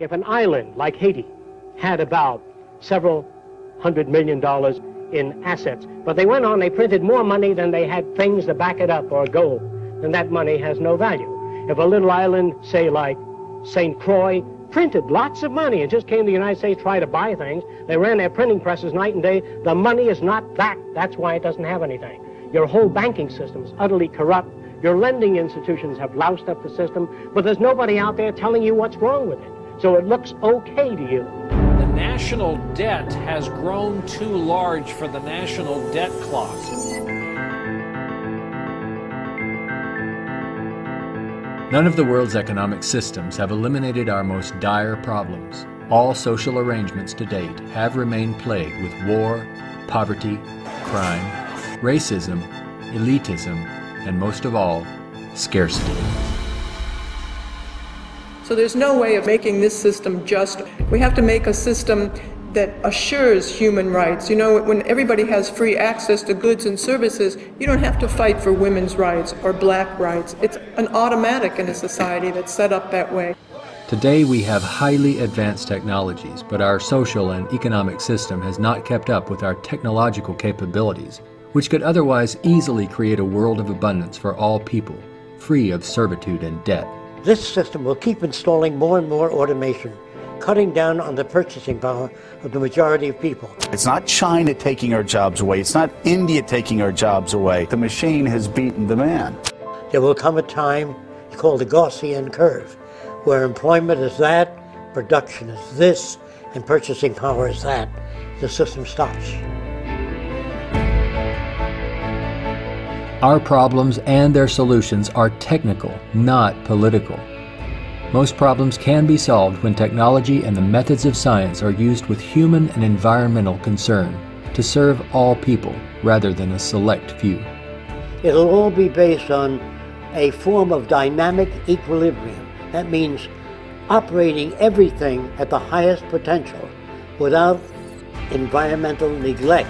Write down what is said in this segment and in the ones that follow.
If an island like Haiti had about several hundred million dollars in assets, but they went on, they printed more money than they had things to back it up or gold, then that money has no value. If a little island, say like St. Croix, printed lots of money and just came to the United States try to buy things, they ran their printing presses night and day, the money is not back. That's why it doesn't have anything. Your whole banking system is utterly corrupt. Your lending institutions have loused up the system, but there's nobody out there telling you what's wrong with it. So it looks okay to you. The national debt has grown too large for the national debt clock. None of the world's economic systems have eliminated our most dire problems. All social arrangements to date have remained plagued with war, poverty, crime, racism, elitism, and most of all, scarcity. So there's no way of making this system just. We have to make a system that assures human rights. You know, when everybody has free access to goods and services, you don't have to fight for women's rights or black rights. It's an automatic in a society that's set up that way. Today we have highly advanced technologies, but our social and economic system has not kept up with our technological capabilities which could otherwise easily create a world of abundance for all people, free of servitude and debt. This system will keep installing more and more automation, cutting down on the purchasing power of the majority of people. It's not China taking our jobs away. It's not India taking our jobs away. The machine has beaten the man. There will come a time called the Gaussian curve, where employment is that, production is this, and purchasing power is that. The system stops. Our problems and their solutions are technical, not political. Most problems can be solved when technology and the methods of science are used with human and environmental concern to serve all people rather than a select few. It'll all be based on a form of dynamic equilibrium. That means operating everything at the highest potential without environmental neglect.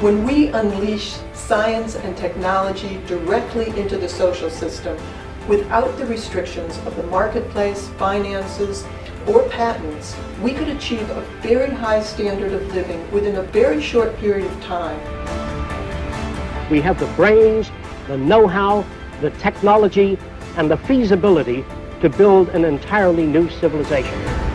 When we unleash science and technology directly into the social system without the restrictions of the marketplace, finances, or patents, we could achieve a very high standard of living within a very short period of time. We have the brains, the know-how, the technology, and the feasibility to build an entirely new civilization.